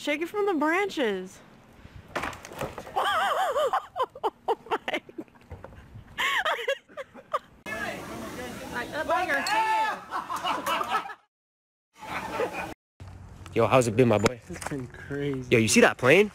Shake it from the branches. Oh my. Like up by your hand. Yo, how's it been, my boy? It's been crazy. Yo, you see that plane?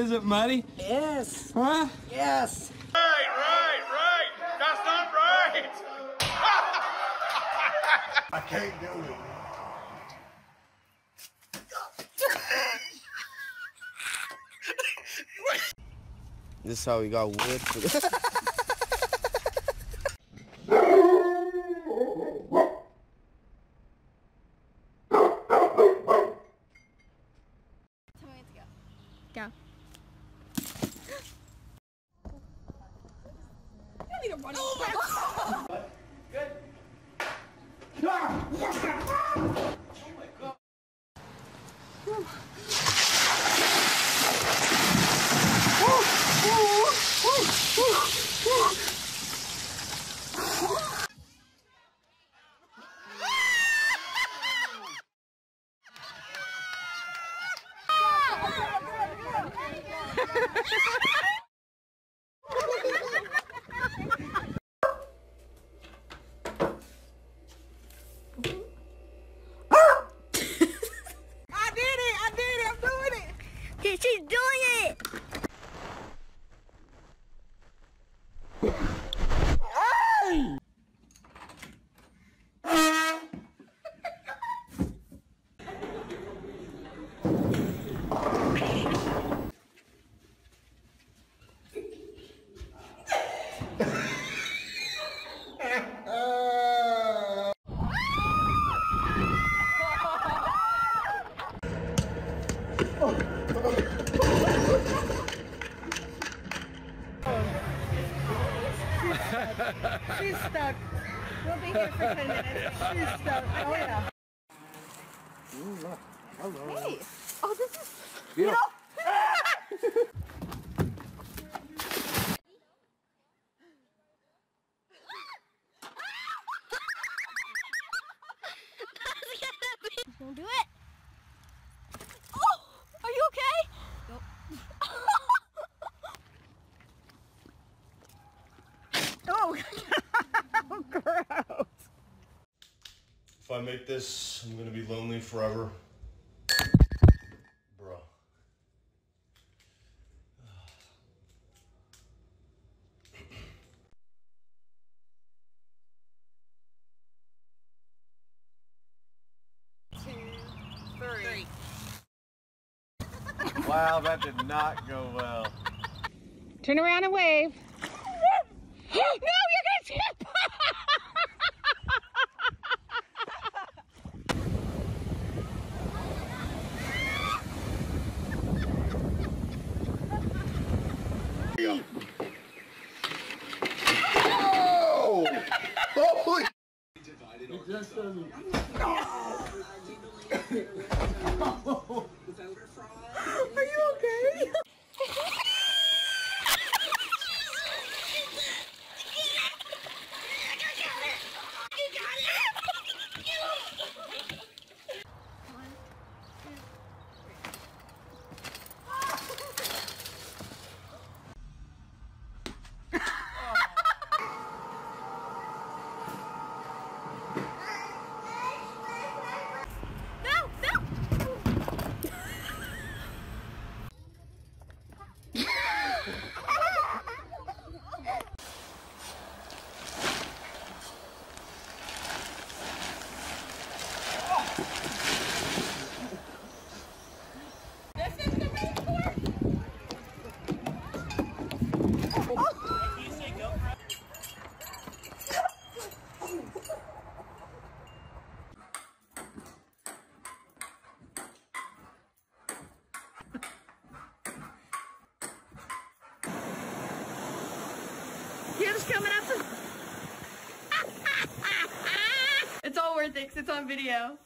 Is it muddy? Yes. Huh? Yes. Right, right, right. That's not right. I can't do it. This is how we got wood. For Tell me to go. Go. I need to run oh I did it! I did it! I'm doing it! She's doing it! She's stuck. We'll be here for 10 minutes. She's stuck. Oh yeah. Hey! Oh, this is. Yeah. Don't do it. Oh! Are you okay? Oh, gross. If I make this, I'm gonna be lonely forever. Bro. Two, three. Wow, that did not go well. Turn around and wave. no, you're gonna tip. Are you okay? No, no. Kim's coming up. It's on video.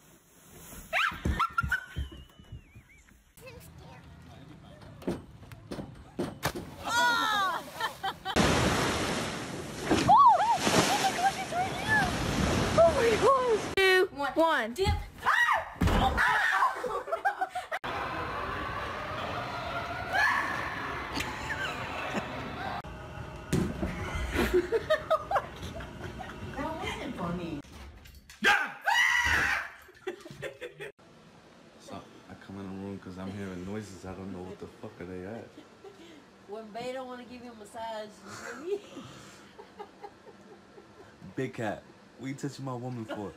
Two, one. Dip. So I come in the room because I'm hearing noises. I don't know what the fuck are they at. When Bay don't want to give you a massage, Big cat, what you touching my woman for?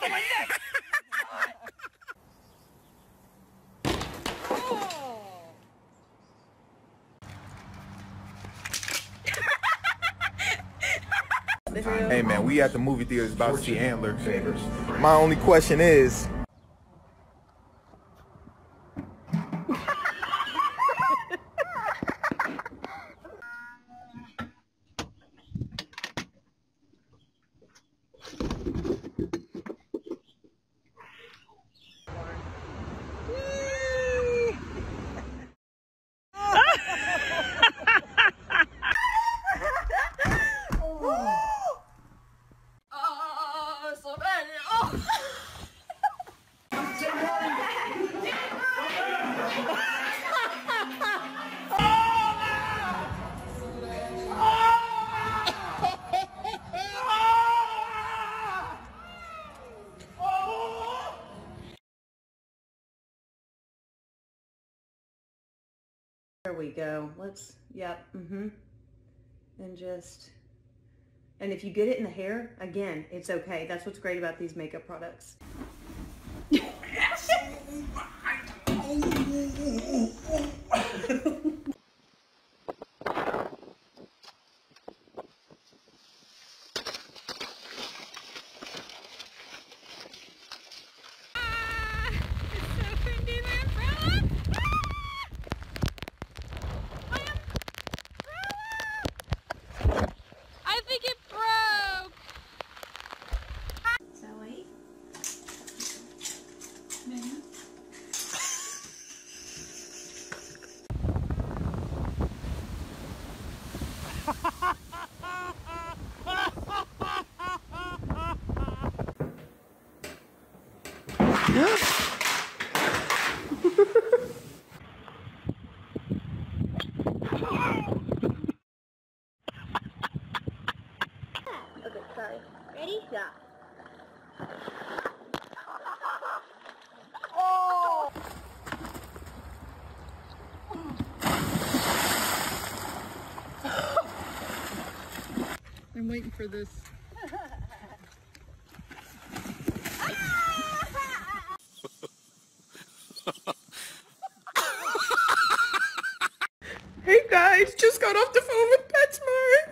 Hey man, we at the movie theaters about to see Antler. My only question is, Oh, so bad. Oh. There we go. Let's, yep, mm-hmm. And just, and if you get it in the hair, again, it's okay. That's what's great about these makeup products. Yes! For this. Hey guys, just got off the phone with PetSmart.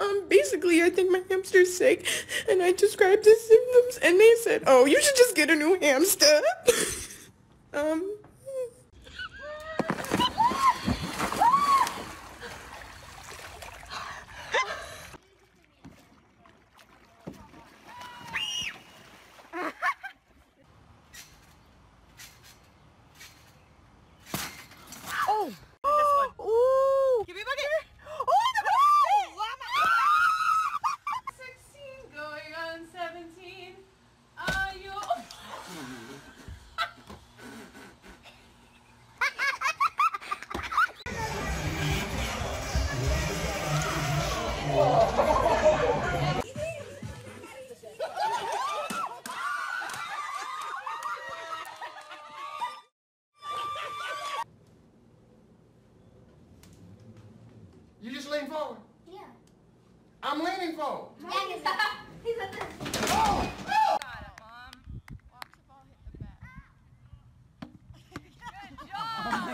um, basically, I think my hamster's sick, and I described his symptoms, and they said, "Oh, you should just get a new hamster."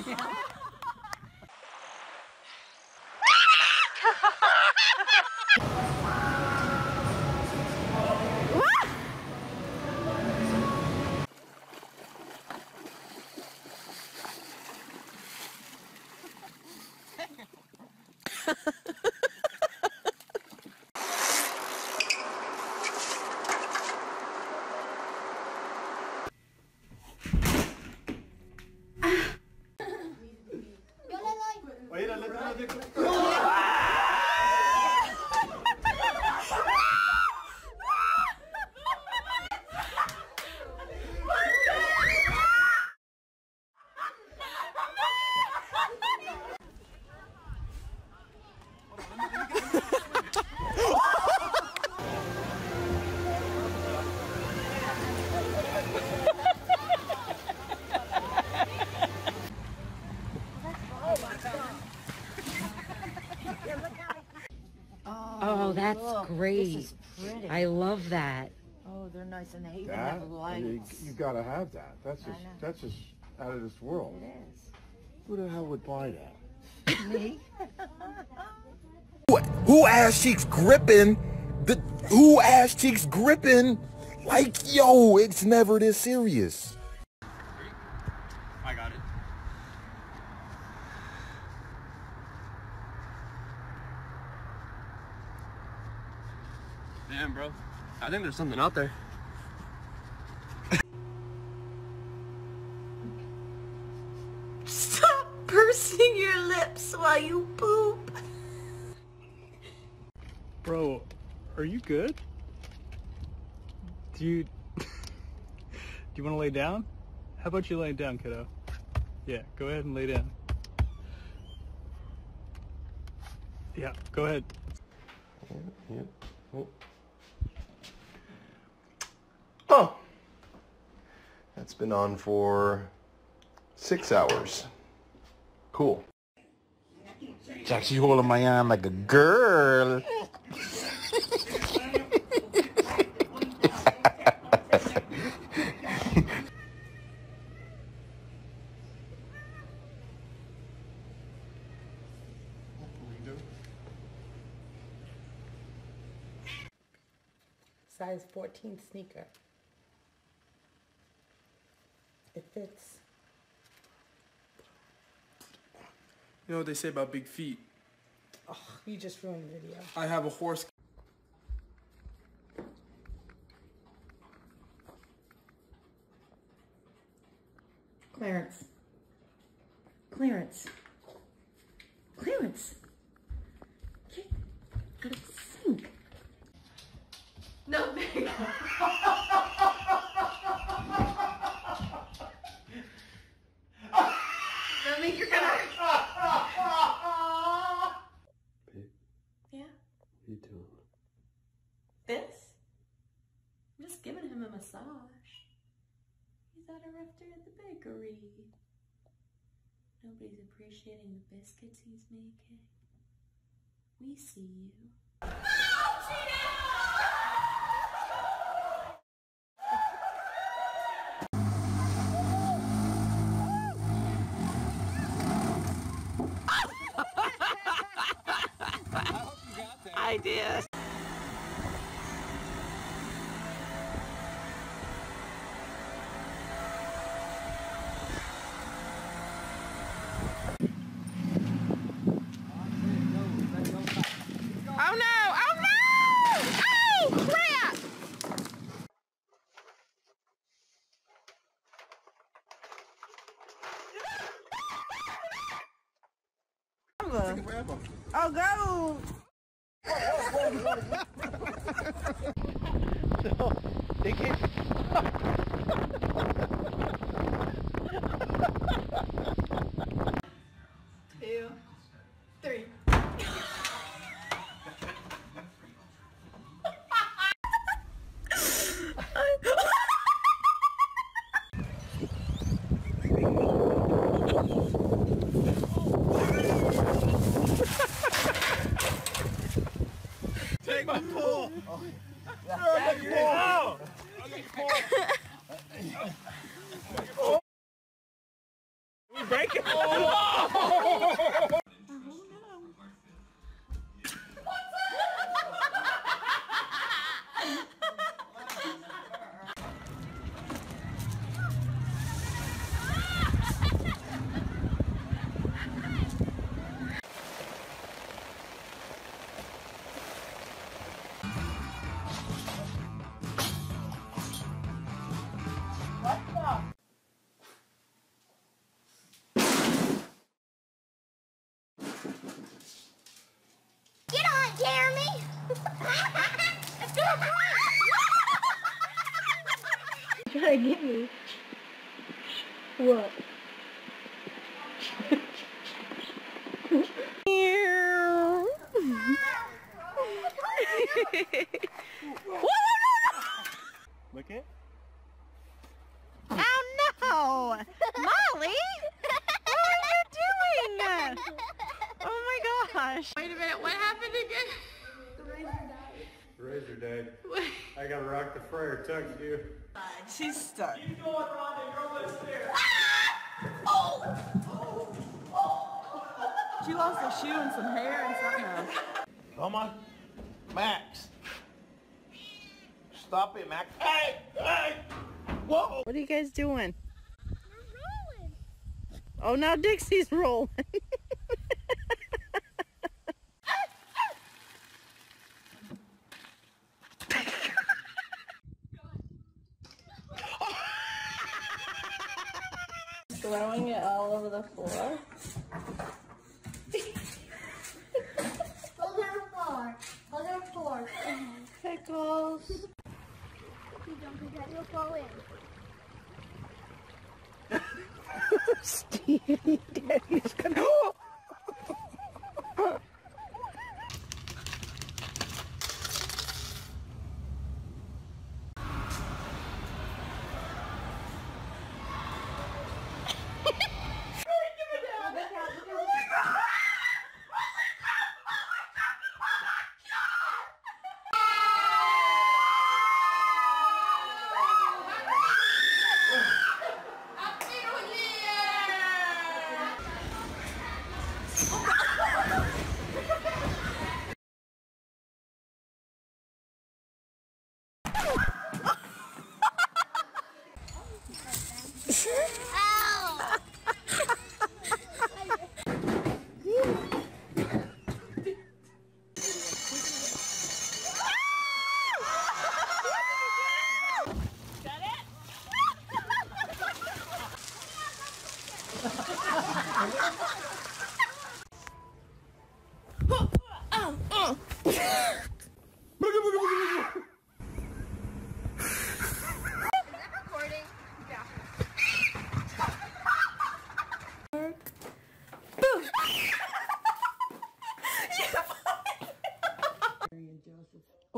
yeah. That's great. I love that. Oh, they're nice and they even That, have you, lights. you gotta have that. That's just, know. that's just out of this world. It is. Who the hell would buy that? Me? Who, who ass cheeks gripping? The who ass cheeks gripping? Like yo, it's never this serious. I got it. Damn, bro. I think there's something out there. Stop pursing your lips while you poop. Bro, are you good? Do you... Do you want to lay down? How about you lay down, kiddo? Yeah, go ahead and lay down. Yeah, go ahead. Yeah. Oh. Oh. That's been on for six hours. Cool. Jack, you holding my arm like a girl. Size 14 sneaker. It fits. You know what they say about big feet? Oh, you just ruined the video. I have a horse. Clarence. Clarence. Clarence. Get out of the sink. No, Meg. That means you're gonna. Yeah, What you doing? this. I'm just giving him a massage. He's had a rough day at the bakery. Nobody's appreciating the biscuits he's making. We see you. I did. What? Look it. Oh no! Molly! What are you doing? Oh my gosh! Wait a minute, what happened again? Razor died. I gotta rock the fryer tuck you. She's stuck. Ah! Oh! She lost a shoe and some hair and something else. Come on. Max. Stop it, Max. Hey! Hey! Whoa! What are you guys doing? Not rolling. Oh, now Dixie's rolling. Throwing it all over the floor. Hold her floor. Hold her floor. Pickles. You don't forget you'll fall in. Stevie, Daddy's gonna.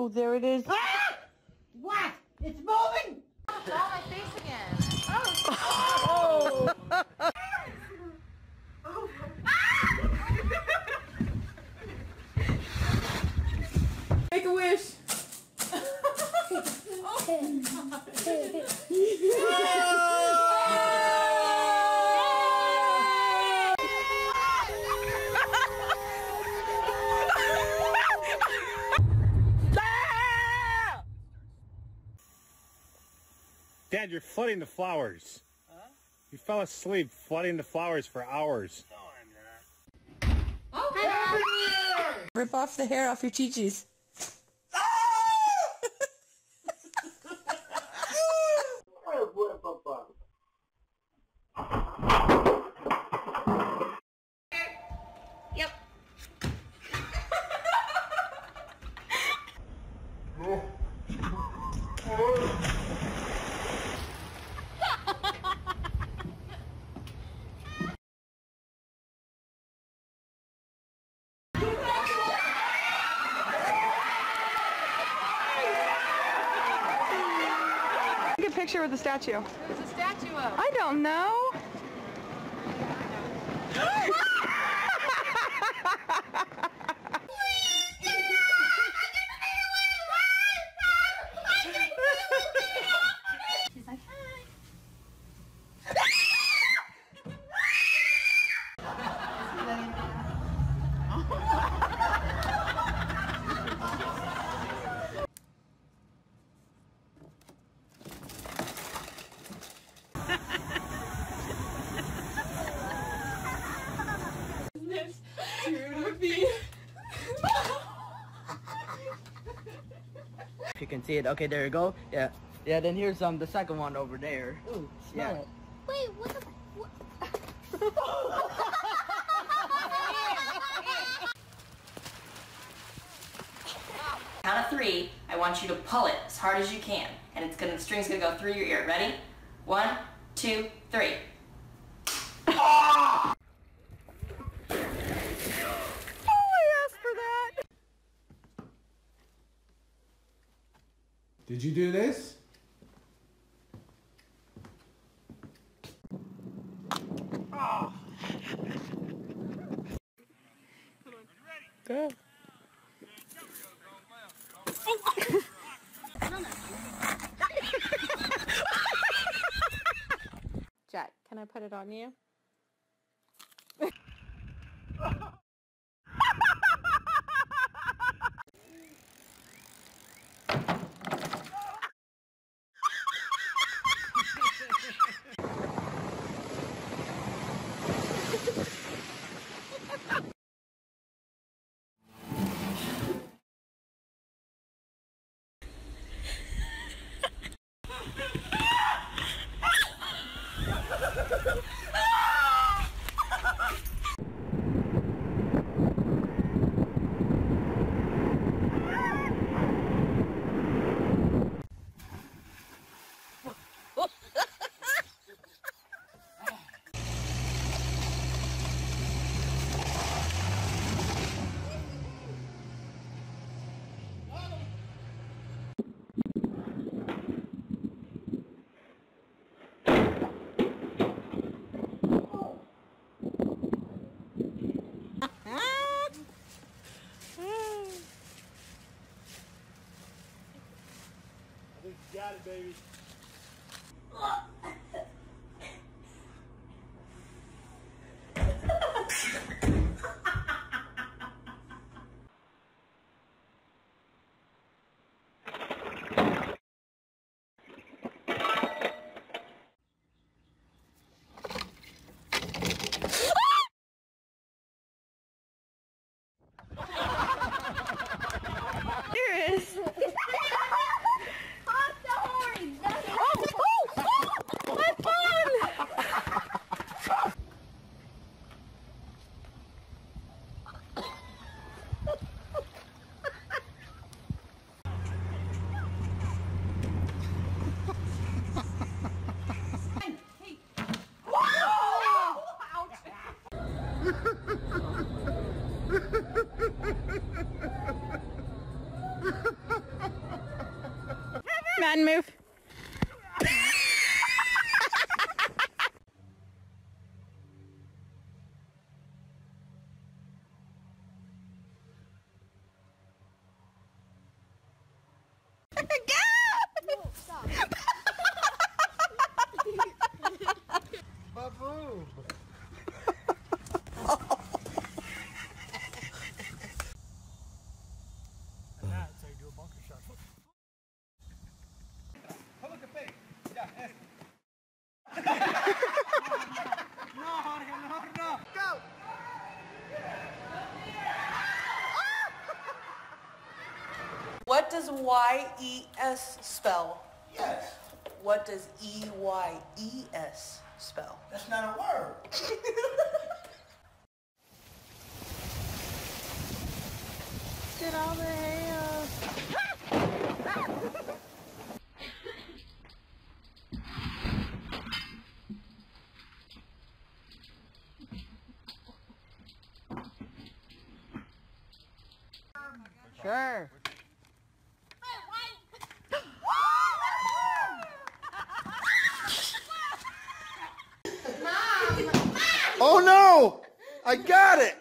Oh, there it is. You're flooding the flowers. You fell asleep flooding the flowers for hours. Rip off the hair off your chi-chis. Yep. Take a picture with the statue. There's a statue of. I don't know. She's see it, okay, there you go. Yeah, yeah. Then here's um the second one over there. Ooh, smell yeah. it. Wait, what the? What? Count of three, I want you to pull it as hard as you can. And it's gonna the string's gonna go through your ear. Ready? One, two, three. Oh, I asked for that. Did you do this? Go. Jack, can I put it on you? Got it, baby. Batman move? Does Y E S spell? Yes. What does E Y E S spell? That's not a word. Get all the hair. Sure. Oh no! I got it!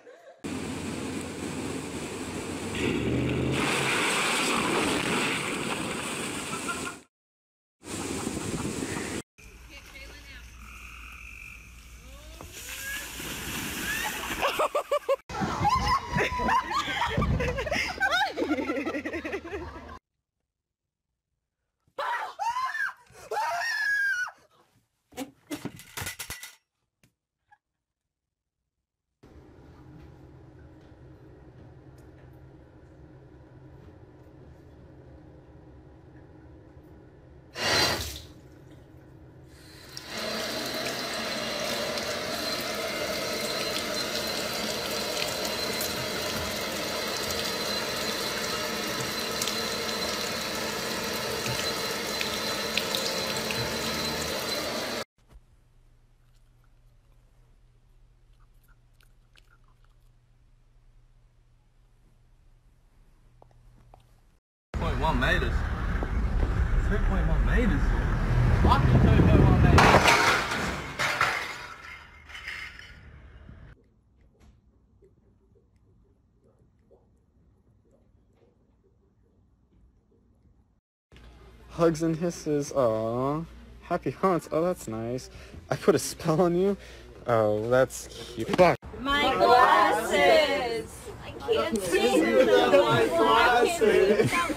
Point one meters. Three point one meters. I can tell you point one meters. Hugs and hisses. Aw. Happy hunts, Oh, that's nice. I put a spell on you. Oh, that's cute. Fuck. My glasses. I can't see without my glasses.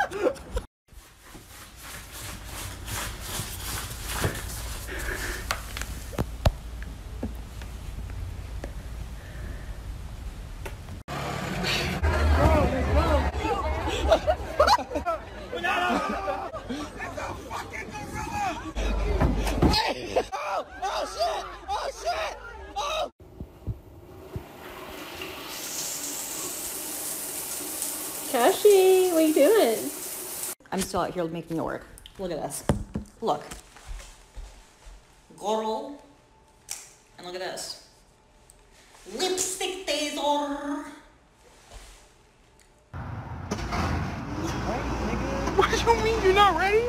Without my glasses. Jinky. Oh! Oh shit! Oh shit! Oh! Kashi, what are you doing? I'm still out here making it work. Look at this. Look. Girl. And look at this. Lipstick taser. What do you mean you're not ready?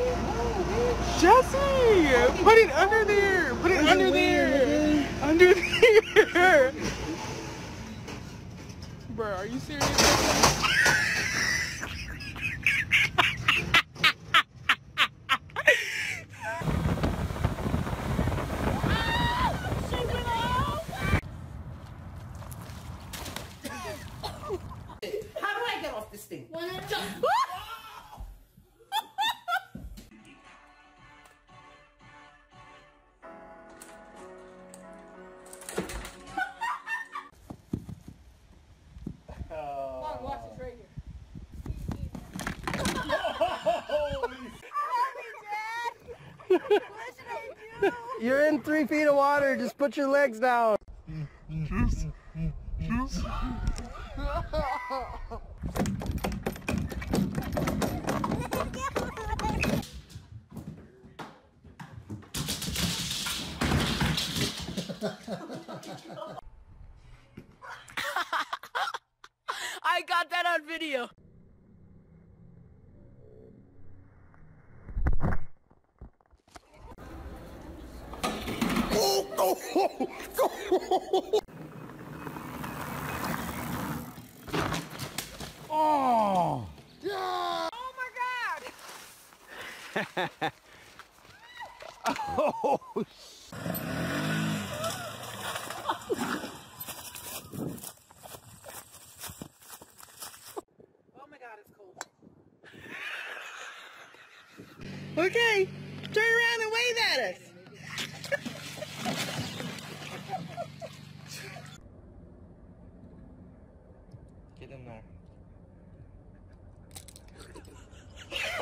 Jesse! Put it under there! Put it under there! Under there! Bro, are you serious? put your legs down.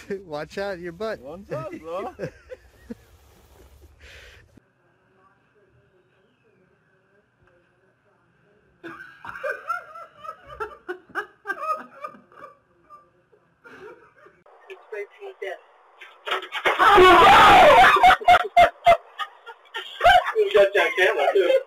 watch out, your butt. So. Shut down camera too.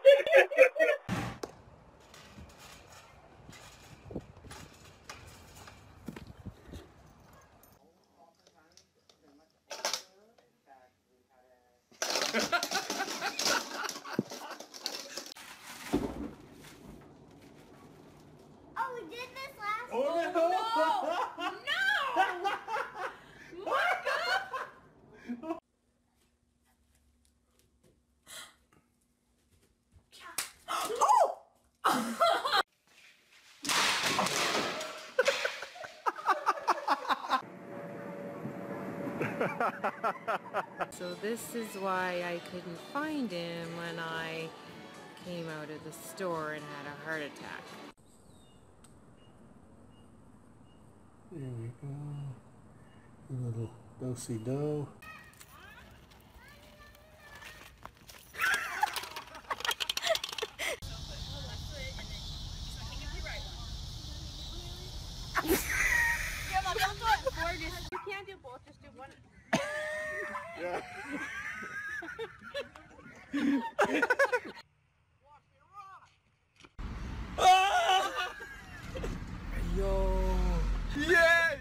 Oh, we did this last Oh, no! no! Marco! So this is why I couldn't find him when I came out of the store and had a heart attack. There we go. A little do-si-do. You can't do both, just do one. Yeah. Yo. Yeah.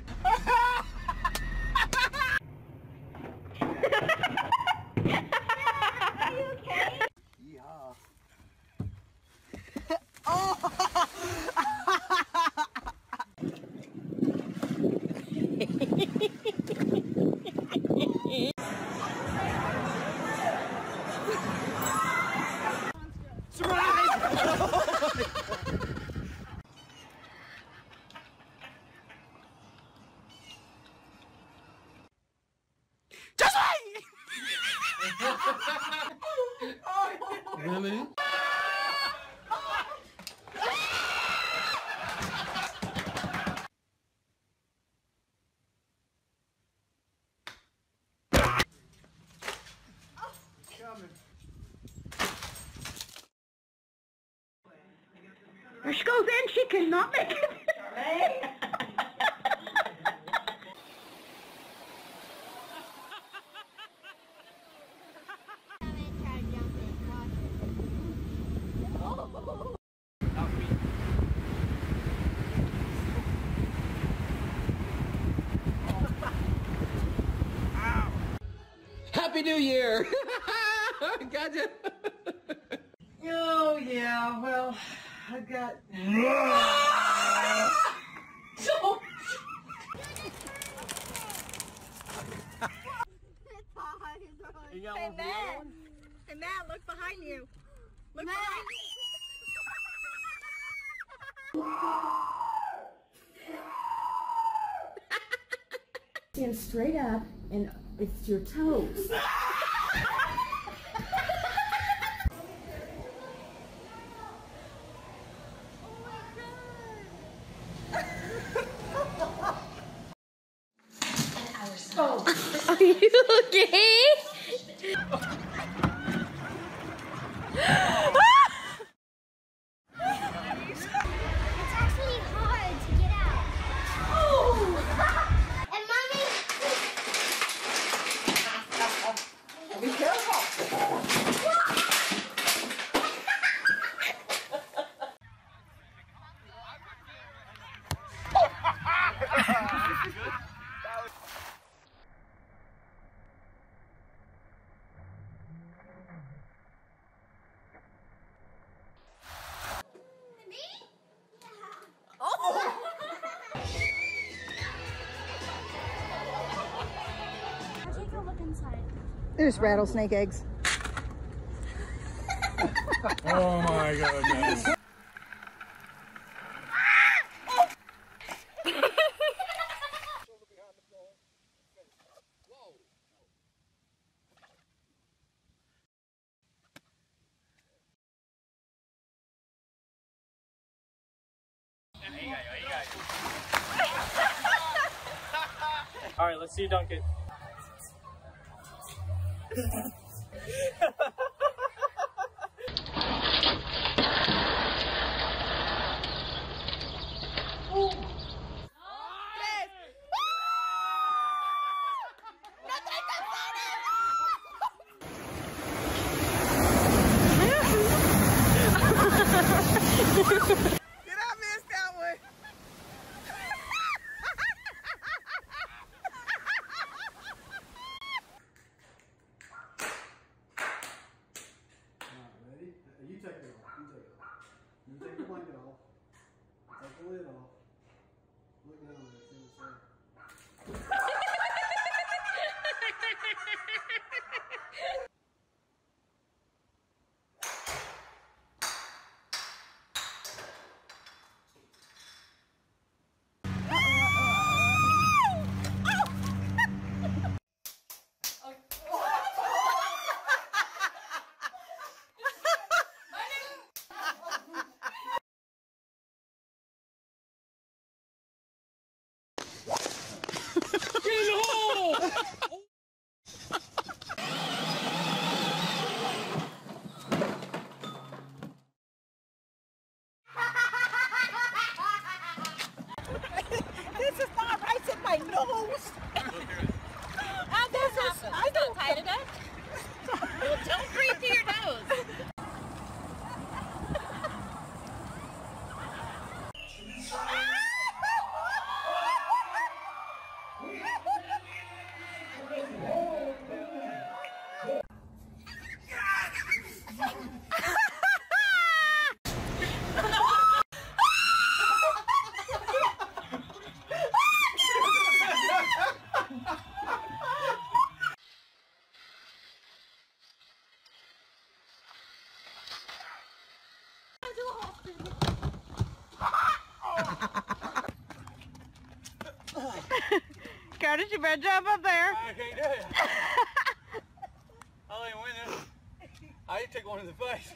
Just Really? She goes in, she cannot make it. Happy New Year! gotcha. Oh, yeah, well, I got... Hey, Matt. Hey, Matt, look behind you. Look behind Stand straight up and it's your toes. There's rattlesnake eggs. oh my god. All right, let's see you dunk it. How did you bad job up there? I can't do it. I didn't. I did take one in the face.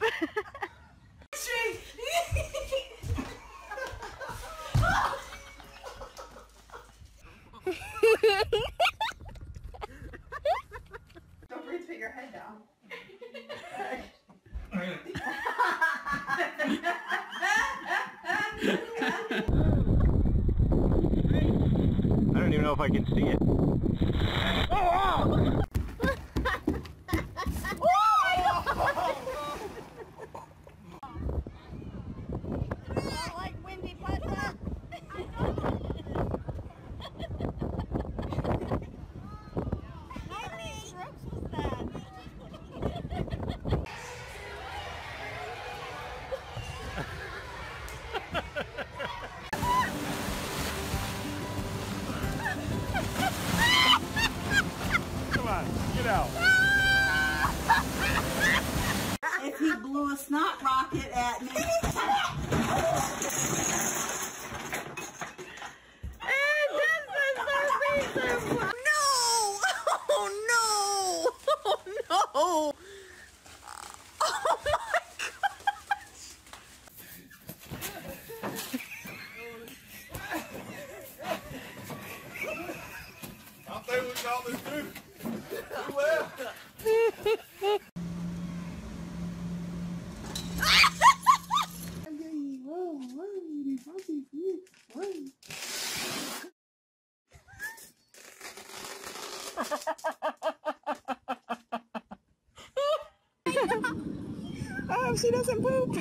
She. she doesn't poop.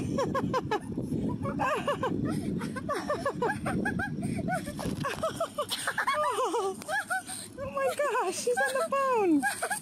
oh, oh my gosh, she's on the phone.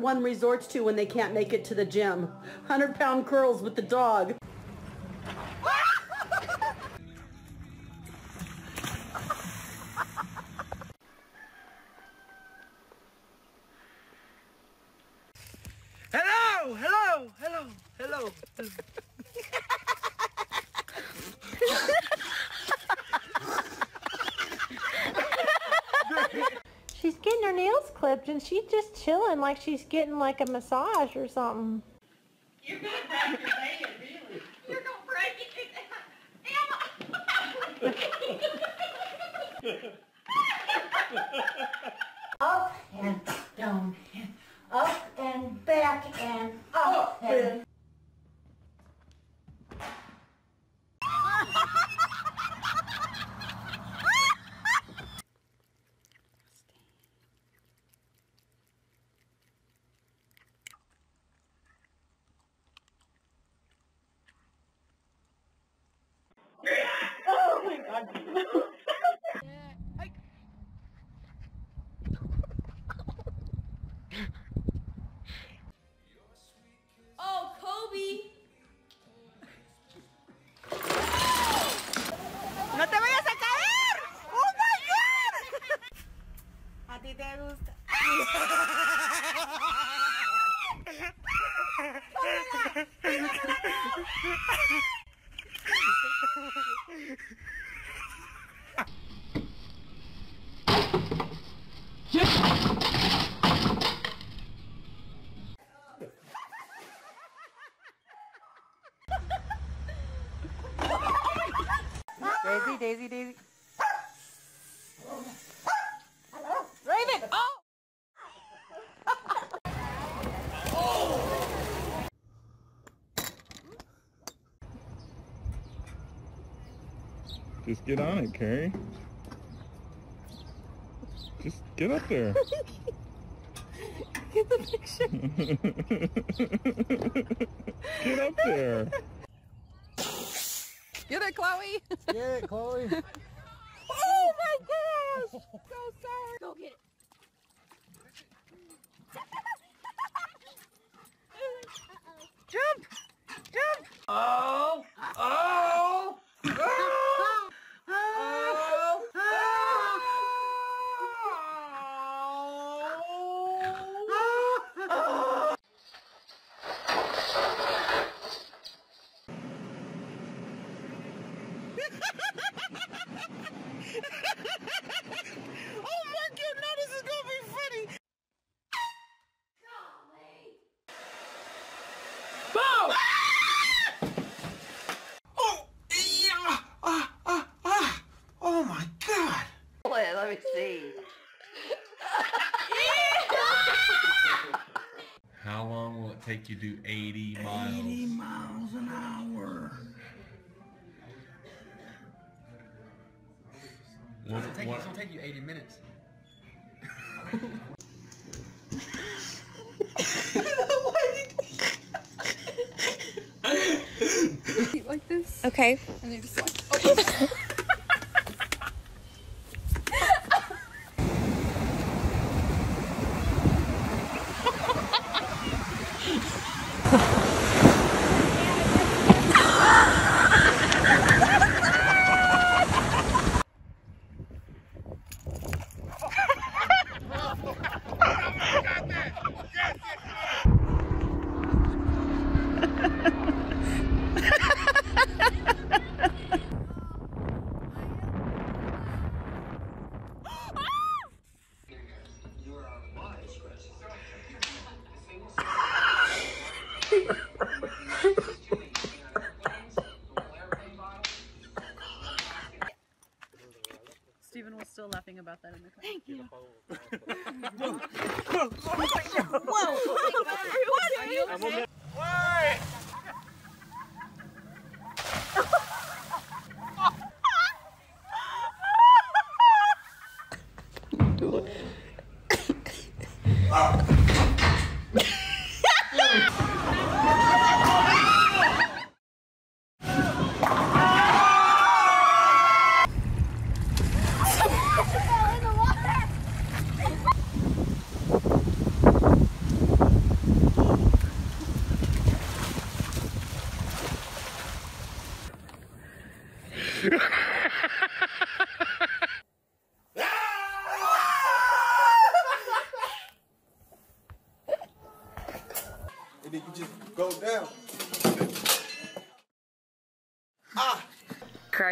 one resorts to when they can't make it to the gym. 100 pound curls with the dog. Like she's getting like a massage or something. Daisy, Daisy, Daisy. Raven! Oh! Just get on it, Carrie. Just get up there. Get the picture. get up there. Get it, Chloe! Get it, Chloe. oh my gosh! So sorry. Go get it. Jump! Jump! Oh! Oh! Oh! Oh! Oh! oh my god, no, this is gonna be funny! Boom! Oh, yeah. Ah, ah, ah. Oh my God. Wait, let me see. How long will it take you to do 80 miles? 80 miles an hour. What, It'll take, what- it'll take you 80 minutes. like this. Okay. And they're just like,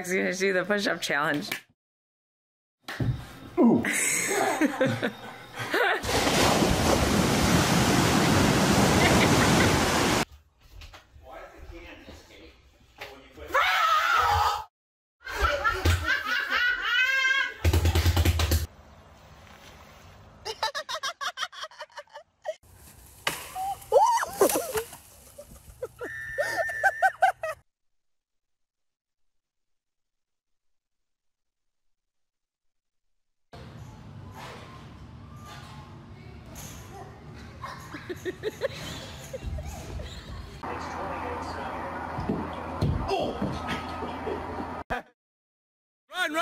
Craig's gonna do the push-up challenge. Did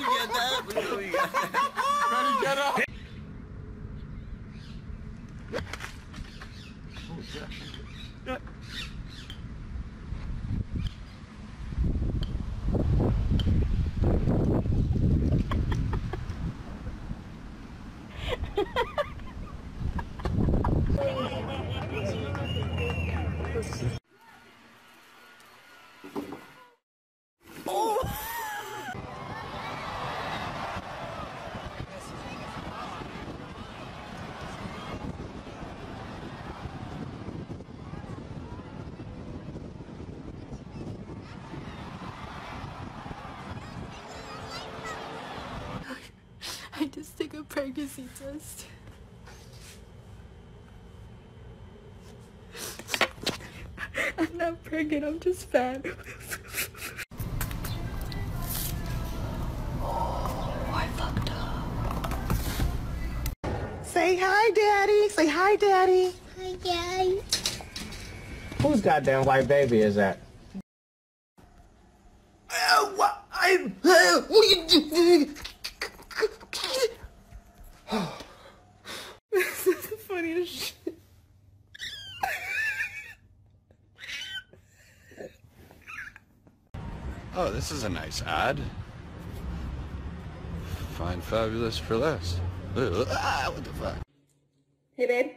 you get that? Ready, get up. I just took a pregnancy test. I'm not pregnant, I'm just fat. Oh, I fucked up. Say hi, Daddy. Say hi, Daddy. Hi, Daddy. Whose goddamn white baby is that? I, what are you doing? this is the funniest shit. Oh, this is a nice ad. Find fabulous for less. Ugh, Ah, what the fuck? Hey, babe.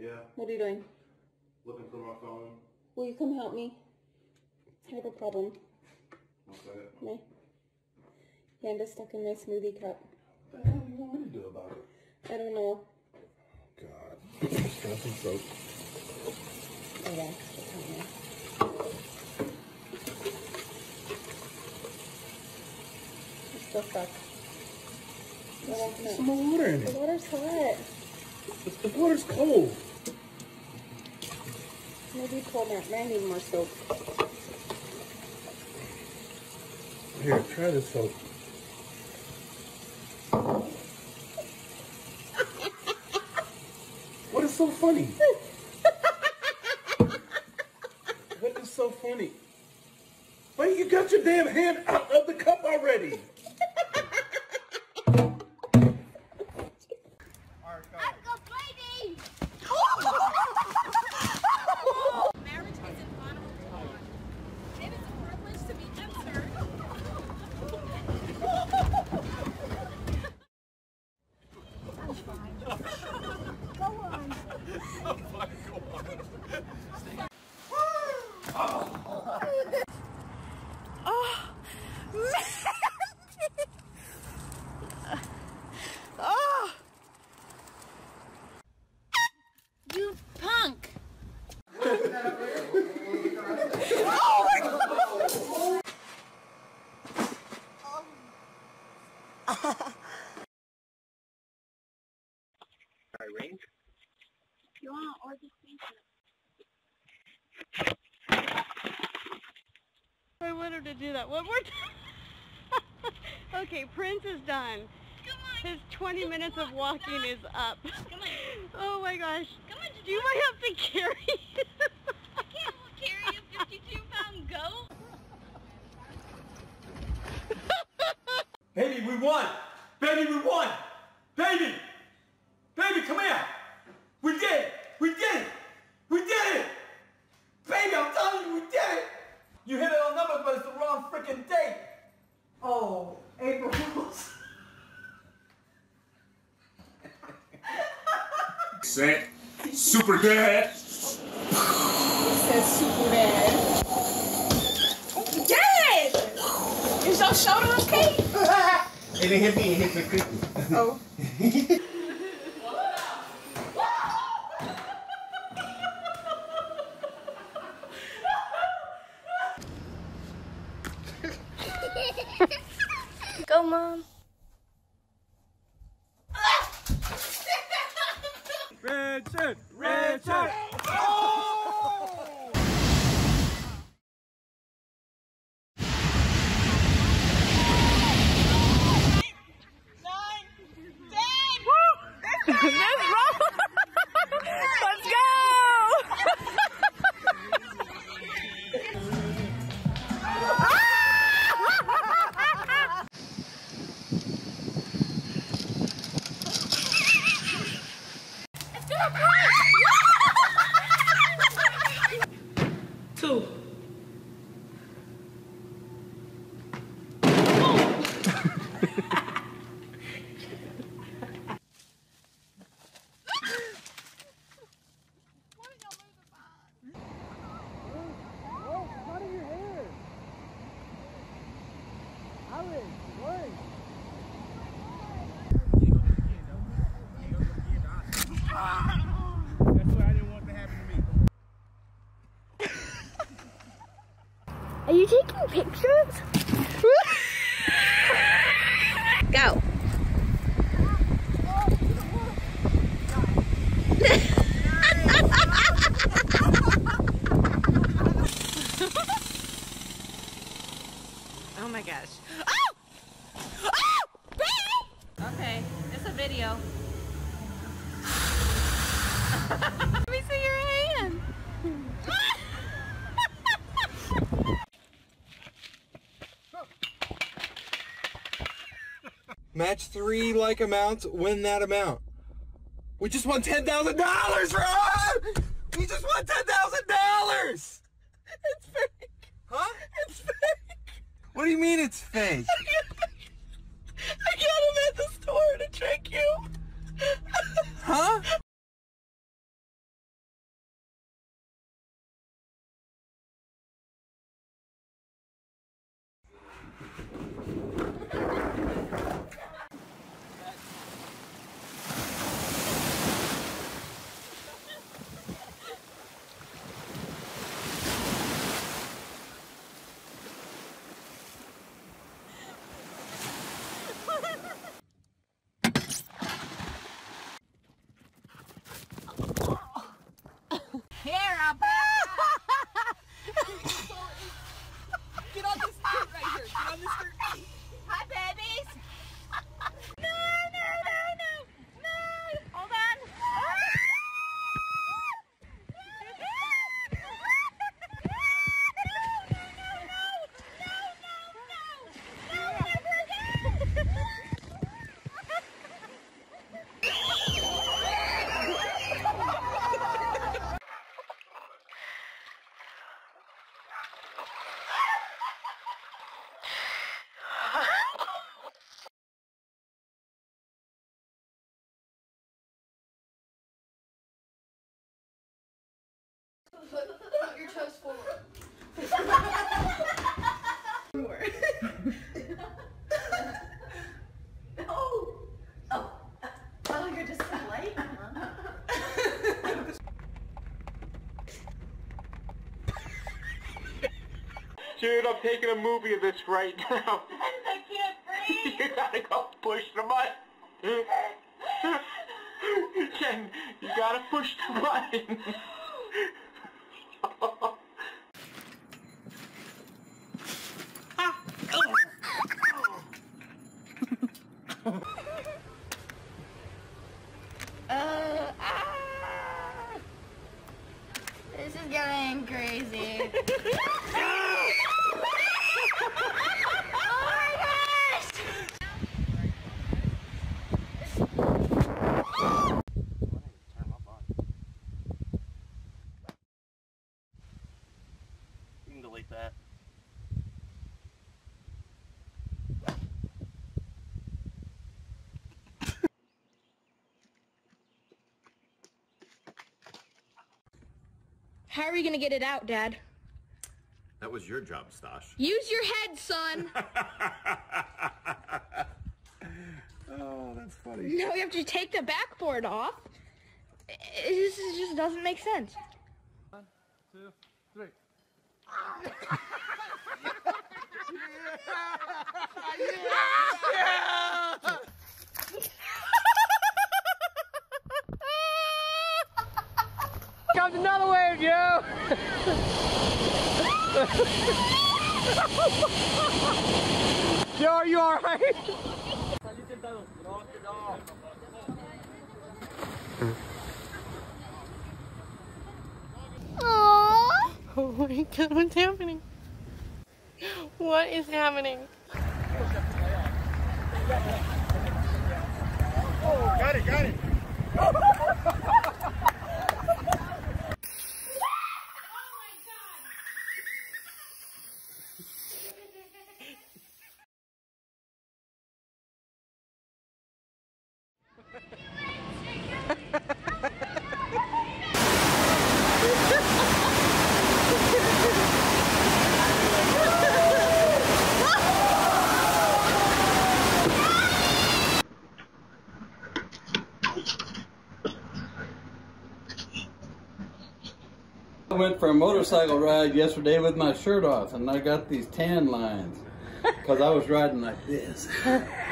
Yeah. What are you doing? Looking for my phone. Will you come help me? I have a problem. Okay. My hand is stuck in my smoothie cup. What the hell do you want me to do about it? I don't know. God. Nothing broke. Oh, yeah. It's still stuck. What Put some more water in it. The water's hot. The water's cold. Maybe pull that. I need more soap. Here, try this soap. What is so funny? what is so funny? Wait, you got your damn hand out of the cup already. Marriage is an honorable bond. It is a privilege to be entered. Go on. Oh, oh. You punk. oh my God. You want or the To do that one more time. okay, Prince is done. His 20 minutes of walking is up. Oh my gosh. you might have to carry it. I can't carry a 52 pound goat. Baby, we won! Baby, we won! Baby! Baby, come here! We did it! We did it! We did it! Baby, I'm telling you, we did it! You hit it on numbers, but it's the wrong freaking date! Oh, April Fools. Set. Super dad. says super dad. Dad! Is your shoulder okay? It didn't hit me, it hit the cookie. Oh. Go, Mom. Red shirt! Red shirt! Let's roll! Let's go! Two. Are you taking pictures? Go. Oh my gosh. Oh! Oh! Baby! Okay, it's a video. Let me see your hand. Match three like amounts, win that amount. We just won ten thousand dollars, Ron! We just won ten thousand dollars! It's fake. Huh? It's fake. What do you mean it's fake? I got him at the store to trick you. Huh? Here, I'll Get on this skirt right here. Get on this skirt. Hi, babies. No, no, no, no, no. Hold on. Put your toes forward. no. Oh. Oh, you're just so light, huh? Dude, I'm taking a movie of this right now. I can't breathe. you gotta go push the button. Jen, you gotta push the button. Uh, ah. This is getting crazy. oh my gosh! You can delete that. Are we gonna get it out, Dad? That was your job, Stosh. Use your head, son! Oh, that's funny. No, we have to take the backboard off. This just doesn't make sense. One, two, three. Comes another wave, yo! Yo, are you alright? Oh my god, what's happening? What is happening? Oh, got it, got it. I went for a motorcycle ride yesterday with my shirt off and I got these tan lines because I was riding like this.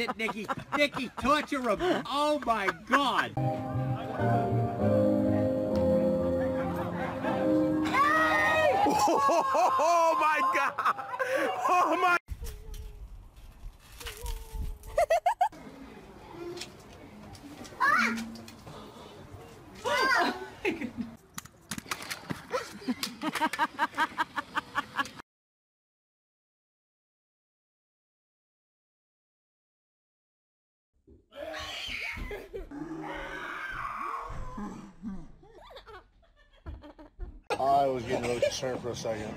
it, Nikki. Nikki, torture him. Oh my god. Oh my god! Oh my! I was getting really concerned for a second.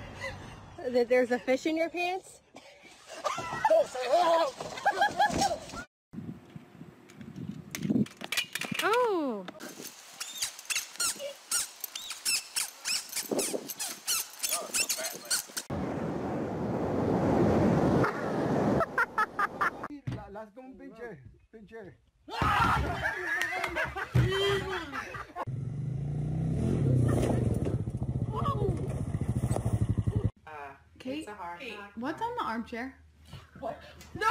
That there's a fish in your pants? Oh. Las como un pinche, pinche. Kate, what's on the armchair? What? No!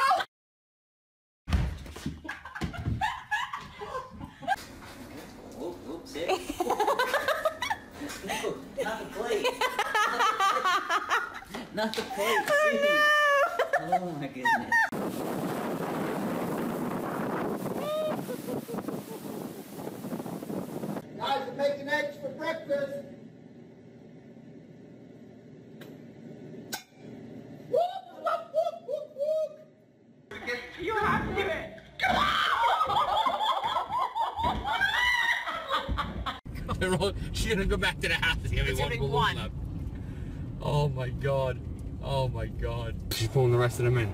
Oh, oops, it. no, not the plate. Not the plate. see. Oh my goodness. Guys are making eggs for breakfast. You have to do it. She's gonna go back to the house. It's gonna be It's one gonna be balloon one. left. Oh my god. Oh my god. She's pulling the rest of them in.